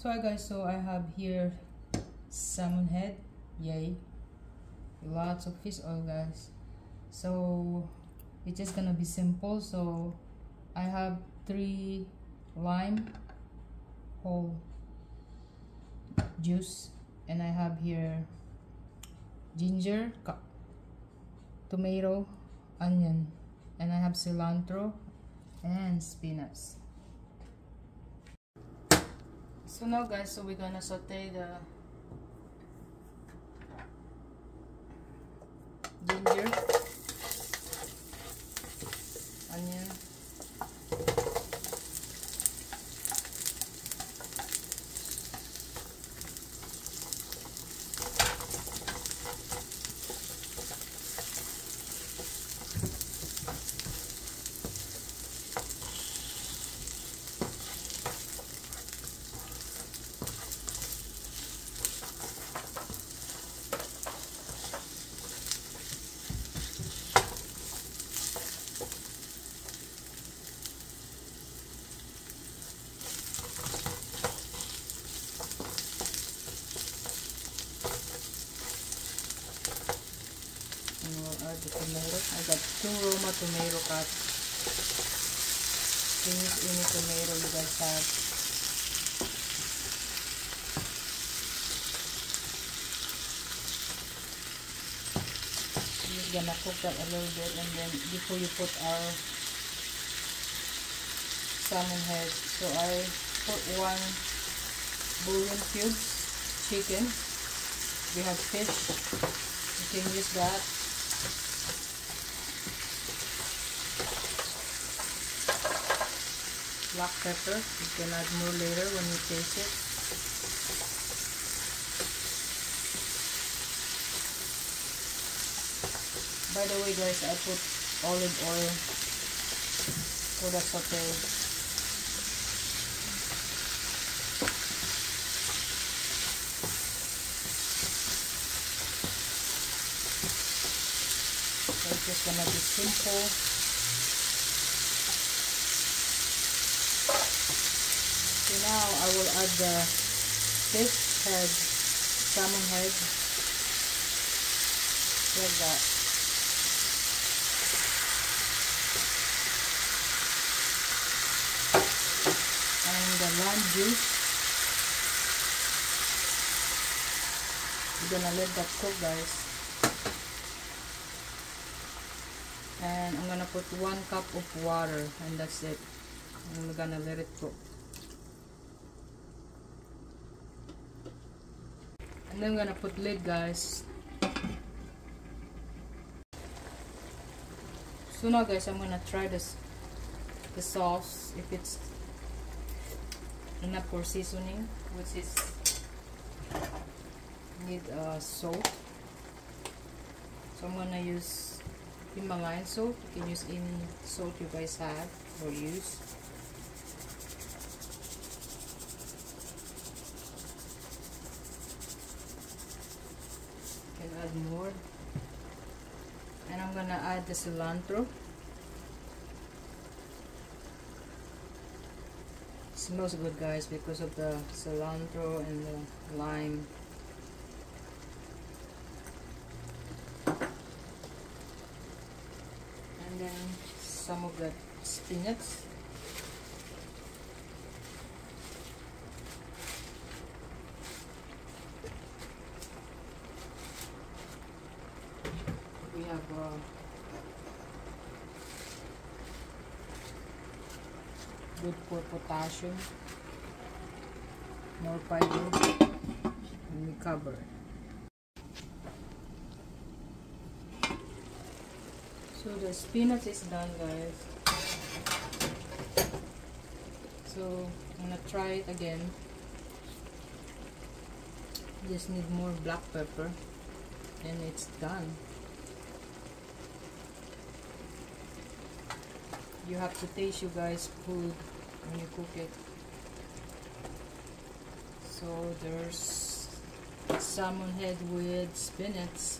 so hi guys so i have here salmon head. Yay. Lots of fish oil guys. So it's just gonna be simple. So i have three lime whole juice and i have here ginger tomato onion and i have cilantro and spinach so now guys so we're gonna saute the ginger onion add the tomato. I got two Roma tomato can use any tomato you guys have. You're just gonna cook that a little bit and then before you put our salmon head. So I put one bouillon cubes chicken. We have fish. You can use that black pepper. You can add more later when you taste it. By the way guys, I put olive oil for the saute. Just gonna be simple. Now I will add the fish head, salmon head, like that. And the lime juice. We're gonna let that cook guys. And I'm gonna put one cup of water and that's it. I'm gonna let it cook. And then I'm gonna put lid guys. So now guys I'm gonna try this the sauce if it's enough for seasoning which is need uh, salt. So I'm gonna use Himalayan salt. You can use any salt you guys have or use add more and I'm gonna add the cilantro. Smells good guys because of the cilantro and the lime. And then some of the spinach. We have uh, good for potassium, more fiber, and we cover. So the spinach is done guys. So I'm gonna try it again. Just need more black pepper and it's done. You have to taste you guys food when you cook it. So there's salmon head with spinach